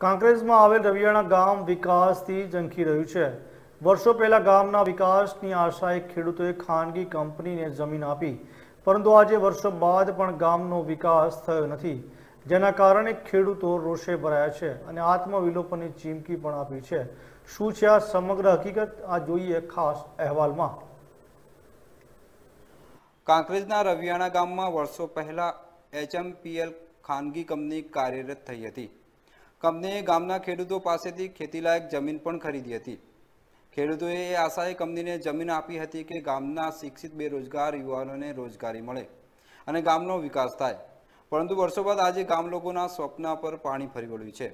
કાંકરેજમાં આવેલ રવિયાણા ગામ વિકાસથી ઝંખી રહ્યું છે. વર્ષો પહેલા ગામના વિકાસની આશાએ ખેડૂતોએ ખાનગી કંપનીને જમીન આપી. પરંતુ આજે વર્ષો બાદ પણ ગામનો વિકાસ થયો નથી, જેના કારણે ખેડૂતો રોષે ભરાયા છે અને આત્મવિલોપનની ચીમકી પણ આપી છે. શું છે આ સમગ્ર હકીકત? આ જોઈએ ખાસ અહેવાલમાં. કાંકરેજના રવિયાણા ગામમાં વર્ષો પહેલા એચએમપીએલ ખાનગી કંપની કાર્યરત થઈ હતી. કંપનીએ ગામના ખેડૂતો પાસેથી ખેતીલાયક જમીન પણ ખરીદી હતી. ખેડૂતોએ એ આશાએ કંપનીને જમીન આપી હતી કે ગામના શિક્ષિત બેરોજગાર યુવાનોને રોજગારી મળે અને ગામનો વિકાસ થાય. પરંતુ વર્ષો બાદ આજે ગામ લોકોના સ્વપ્ન પર પાણી ફરી વળ્યું છે.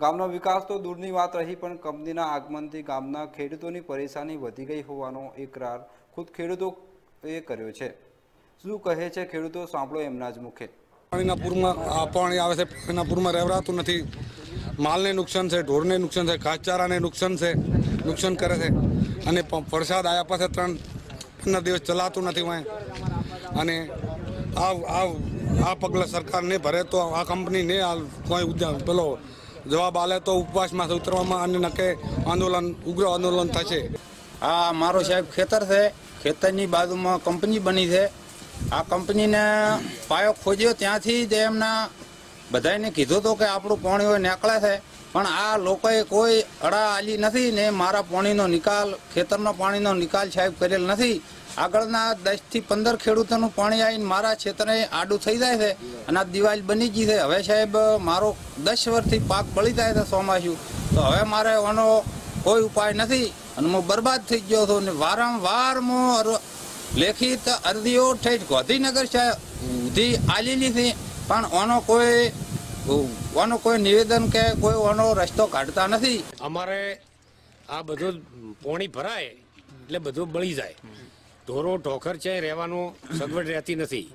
ગામનો વિકાસ તો દૂરની વાત રહી, પણ કંપનીના આગમનથી ગામના ખેડૂતોની પરેશાની વધી ગઈ હોવાનો એકરાર ખુદ ખેડૂતોએ કર્યો છે. શું કહે છે ખેડૂતો સાંભળો એમના જ મુખે. પાણીના પૂરમાં પાણી આવે છે, પાણીના પૂરમાં રહેવરાતું નથી. માલને નુકસાન છે, ઢોરને નુકસાન છે ઘાસચારાને નુકસાન છે, નુકસાન કરે છે. અને વરસાદ આવ્યા પાસે ત્રણ, પંદર દિવસ ચલાતું નથી વાંય. અને આ આ આ પગલાં સરકાર ને ભરે તો આ કંપનીને આ કોઈ પેલો જવાબ આલે તો ઉપવાસમાંથી ઉતરવામાં અને નકે આંદોલન, ઉગ્ર આંદોલન થશે. આ મારો સાહેબ ખેતર છે. ખેતરની બાજુમાં કંપની બની છે. આ કંપનીને પાયો ખોજ્યો ત્યાંથી જ એમના બધાને કીધું તો કે આપણું પાણી હોય નીકળે છે. પણ આ લોકોએ કોઈ અડા આલી નથી ને મારા પાણીનો નિકાલ, ખેતરનો પાણીનો નિકાલ સાહેબ કરેલ નથી. આગળના દસથી પંદર ખેડૂતોનું પાણી આવીને મારા ક્ષેત્રે આડું થઈ જાય છે અને આ દિવાલ બની ગઈ છે. હવે સાહેબ, મારો દસ વર્ષથી પાક બળી જાય છે ચોમાસું. તો હવે મારે આનો કોઈ ઉપાય નથી અને હું બરબાદ થઈ ગયો છું ને વારંવાર હું લેખિત અરજીઓ ઠેઠ ગાંધીનગર સુધી આલેલી છે પણ આનો કોઈ આનો કોઈ નિવેદન કે કોઈ આનો રસ્તો કાઢતા નથી. અમારે આ બધું પોણી ભરાય, એટલે બધું બળી જાય. ઢોરો ઢોખર છે, રહેવાનું સગવડ રહેતી નથી.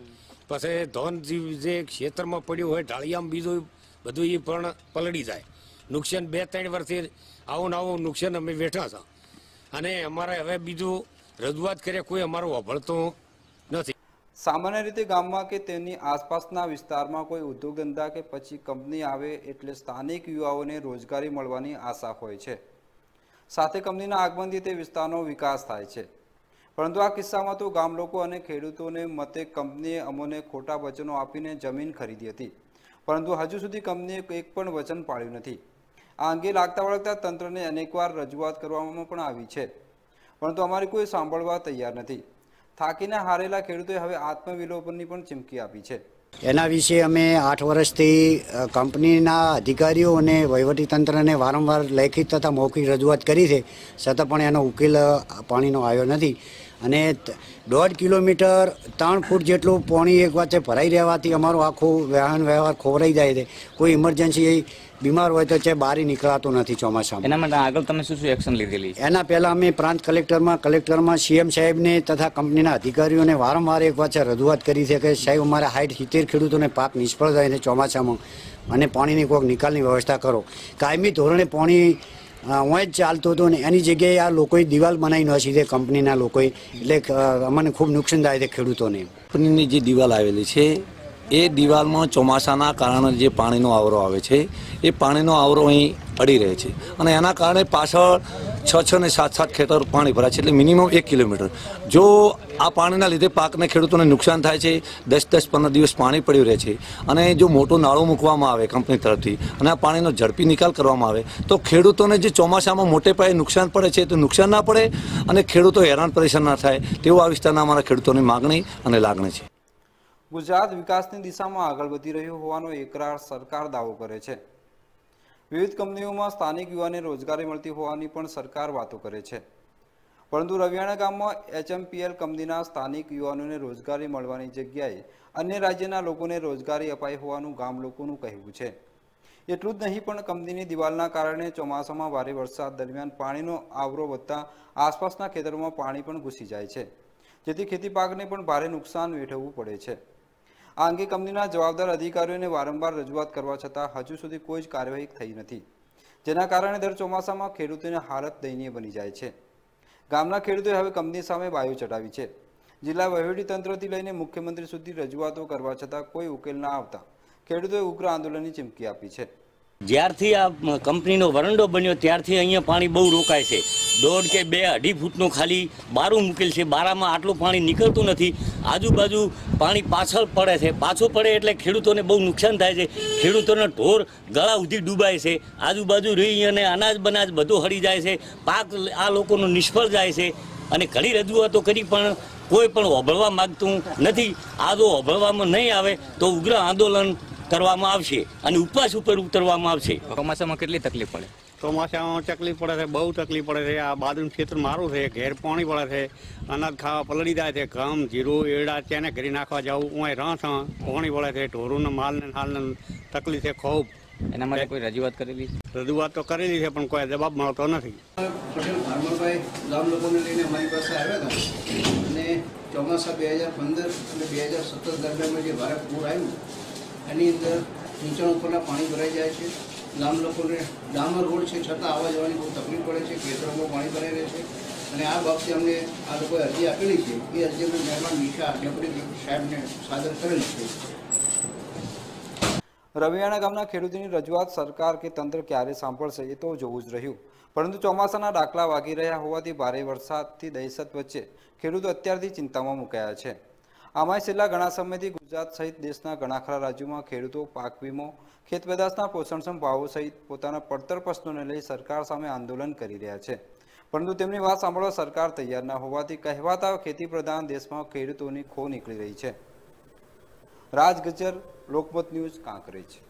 પછી ધોન જે- જે ક્ષેત્રમાં પડ્યું હોય, ઢાળિયામાં બીજું બધું એ પણ પલળી જાય. નુકસાન બે ત્રણ વર્ષથી આવું ને આવું નુકસાન અમે વેઠા હતા અને અમારે હવે બીજું રજૂઆત કરીએ કોઈ અમારું અભળતું નથી. સામાન્ય રીતે ગામમાં કે તેની આસપાસના વિસ્તારમાં કોઈ ઉદ્યોગ ધંધા કે પછી કંપની આવે એટલે સ્થાનિક યુવાઓને રોજગારી મળવાની આશા હોય છે. સાથે કંપનીના આગમનથી તે વિસ્તારનો વિકાસ થાય છે. પરંતુ આ કિસ્સામાં તો ગામ લોકો અને ખેડૂતોને મતે કંપનીએ અમોને ખોટા વચનો આપીને જમીન ખરીદી હતી. પરંતુ હજુ સુધી કંપનીએ એક પણ વચન પાળ્યું નથી. આ અંગે લાગતા વળગતા તંત્રને અનેકવાર રજૂઆત કરવામાં પણ આવી છે. પરંતુ અમારી કોઈ સાંભળવા તૈયાર નથી. થાકીને હારેલા ખેડૂતોએ હવે આત્મવિલોપનની પણ ચીમકી આપી છે. એના વિશે અમે આઠ વર્ષથી કંપનીના અધિકારીઓ અને વહીવટીતંત્રને વારંવાર લેખિત તથા મૌખિક રજૂઆત કરી છે. છતાં પણ એનો ઉકેલ પાણીનો આવ્યો નથી. અને દોઢ કિલોમીટર ત્રણ ફૂટ જેટલું પાણી એક વચ્ચે ભરાઈ રહેવાથી અમારો આખો વાહન વ્યવહાર ખોવરાઈ જાય છે. કોઈ ઇમરજન્સી બીમાર હોય તો છે બહાર નીકળાતું નથી ચોમાસામાં. એના માટે આગળ તમે શું શું એક્શન લીધેલી? એના પહેલાં અમે પ્રાંત કલેક્ટરમાં કલેક્ટરમાં સીએમ સાહેબને તથા કંપનીના અધિકારીઓને વારંવાર એક વચ્ચે રજૂઆત કરી છે કે સાહેબ અમારે હાઈટ સિત્તેર ખેડૂતોને પાક નિષ્ફળ જાય છે ચોમાસામાં. અને પાણીની કોઈક નિકાલની વ્યવસ્થા કરો. કાયમી ધોરણે પાણી હું જ ચાલતો હતો ને, એની જગ્યાએ આ લોકોએ દિવાલ બનાવી નાખી છે કંપનીના લોકોએ. એટલે અમને ખૂબ નુકસાન થાય છે ખેડૂતોને. કંપનીની જે દિવાલ આવેલી છે એ દિવાલમાં ચોમાસાના કારણે જે પાણીનો આવરો આવે છે, એ પાણીનો આવરો અહીં પડી રહે છે. અને એના કારણે પાછળ છ છ ને સાત સાત ખેતર પાણી ભરાય છે, એટલે મિનિમમ એક કિલોમીટર. જો આ પાણીના લીધે પાકને ખેડૂતોને નુકસાન થાય છે, દસ દસ, પંદર દિવસ પાણી પડ્યું રહે છે, અને જો મોટો નાળો મૂકવામાં આવે કંપની તરફથી, અને આ પાણીનો ઝડપી નિકાલ કરવામાં આવે, તો ખેડૂતોને જે ચોમાસામાં મોટે પાયે નુકસાન પડે છે, તો નુકસાન ના પડે, અને ખેડૂતો હેરાન પરેશાન ના થાય, તેવું આ વિસ્તારના અમારા ખેડૂતોની માગણી અને લાગણી છે. ગુજરાત વિકાસની દિશામાં આગળ વધી રહ્યું હોવાનો એકરાર સરકાર દાવો કરે છે. વિવિધ કંપનીઓમાં સ્થાનિક યુવાને રોજગારી મળતી હોવાની પણ સરકાર વાતો કરે છે. પરંતુ રવિયાણા ગામમાં એચએમપીએલ કંપનીના સ્થાનિક યુવાનોને રોજગારી મળવાની જગ્યાએ અન્ય રાજ્યના લોકોને રોજગારી અપાઈ હોવાનું ગામ લોકોનું કહેવું છે. એટલું જ નહીં પણ કંપનીની દિવાલના કારણે ચોમાસામાં ભારે વરસાદ દરમિયાન પાણીનો આવરો વધતા આસપાસના ખેતરોમાં પાણી પણ ઘૂસી જાય છે. જેથી ખેતી પાકને પણ ભારે નુકસાન વેઠવવું પડે છે. આ અંગે કંપનીના જવાબદાર અધિકારીઓને વારંવાર રજૂઆત કરવા છતાં હજુ સુધી કોઈ જ કાર્યવાહી થઈ નથી. જેના કારણે દર ચોમાસામાં ખેડૂતોની હાલત દયનીય બની જાય છે. ગામના ખેડૂતોએ હવે કંપની સામે બાયો ચડાવી છે. જિલ્લા વહીવટીતંત્રથી લઈને મુખ્યમંત્રી સુધી રજૂઆતો કરવા છતાં કોઈ ઉકેલ ના આવતા ખેડૂતોએ ઉગ્ર આંદોલનની ચીમકી આપી છે. જ્યારથી આ કંપનીનો વરંડો બન્યો, ત્યારથી અહીંયા પાણી બહુ રોકાય છે. દોઢ કે બે અઢી ફૂટનું ખાલી બારું મૂકેલ છે. બારામાં આટલું પાણી નીકળતું નથી. આજુબાજુ પાણી પાછળ પડે છે. પાછું પડે એટલે ખેડૂતોને બહુ નુકસાન થાય છે. ખેડૂતોના ઢોર ગળા સુધી ડૂબાય છે. આજુબાજુ રહી અને અનાજ બનાજ બધું હળી જાય છે. પાક આ લોકોનો નિષ્ફળ જાય છે. અને ઘણી રજૂઆતો કરી પણ કોઈ પણ હોભળવા માગતું નથી. આ જો હોભળવામાં નહીં આવે તો ઉગ્ર આંદોલન કરવામાં આવશે અને ઉપવાસ ઉપર ઉતરવામાં આવશે. ચોમાસામાં કેટલી તકલીફ પડે? ચોમાસામાં તકલીફ પડે છે બહુ તકલીફ પડે છે. આ બાદનું ક્ષેત્ર મારું છે ઘેર પાણી પડે છે અનાજ ખાવા પલળી જાય છે ઘઉં જીરું એડા તેને ઘરી નાખવા જવું હું રાહ પાણી પડે છે ઢોરોને માલને હાલને તકલીફ છે ખૂબ. એના માટે કોઈ રજૂઆત કરેલી? રજૂઆત તો કરેલી છે પણ કોઈ જવાબ મળતો નથી. પટેલ ફાર્મરભાઈ ગામ લોકોને લઈને અમારી પાસે આવ્યા હતા. અને ચોમાસા બે હજાર પંદર અને બે હજાર સત્તર દરમિયાનમાં જે ભારત પૂર આવ્યું એની અંદર નીચાણ ઉપરના પાણી ભરાઈ જાય છે. ગામ લોકોને ડામર રોડ છે, છતાં આવવા જવાની બહુ તકલીફ પડે છે. ખેતરોમાં પાણી ભરાઈ રહે છે. અને આ બાબતે અમને આ લોકોએ અરજી આપેલી છે. એ અરજી અમે મહેમાન નિશા ડેપ્યુટી સાહેબને સાદર કરેલી છે. રવિયાણા ગામના ખેડૂતોની રજૂઆત સરકાર કે તંત્ર ક્યારે સાંભળશે એ તો જોવું જ રહ્યું. પરંતુ ચોમાસાના દાખલા વાગી રહ્યા હોવાથી ભારે વરસાદથી દહેશત વચ્ચે ખેડૂતો અત્યારથી ચિંતામાં મુકાયા છે. આમાંય છેલ્લા ઘણા સમયથી ગુજરાત સહિત દેશના ઘણા ખરા રાજ્યોમાં ખેડૂતો, પાક વીમો, ખેત પેદાશના પોષણક્ષમ ભાવો સહિત પોતાના પડતર પ્રશ્નોને લઈ સરકાર સામે આંદોલન કરી રહ્યા છે. પરંતુ તેમની વાત સાંભળવા સરકાર તૈયાર ન હોવાથી કહેવાતા ખેતી પ્રધાન દેશમાં ખેડૂતોની ખો નીકળી રહી છે. રાજ ગજર લોકમત ન્યૂઝ, કાંકરેજ.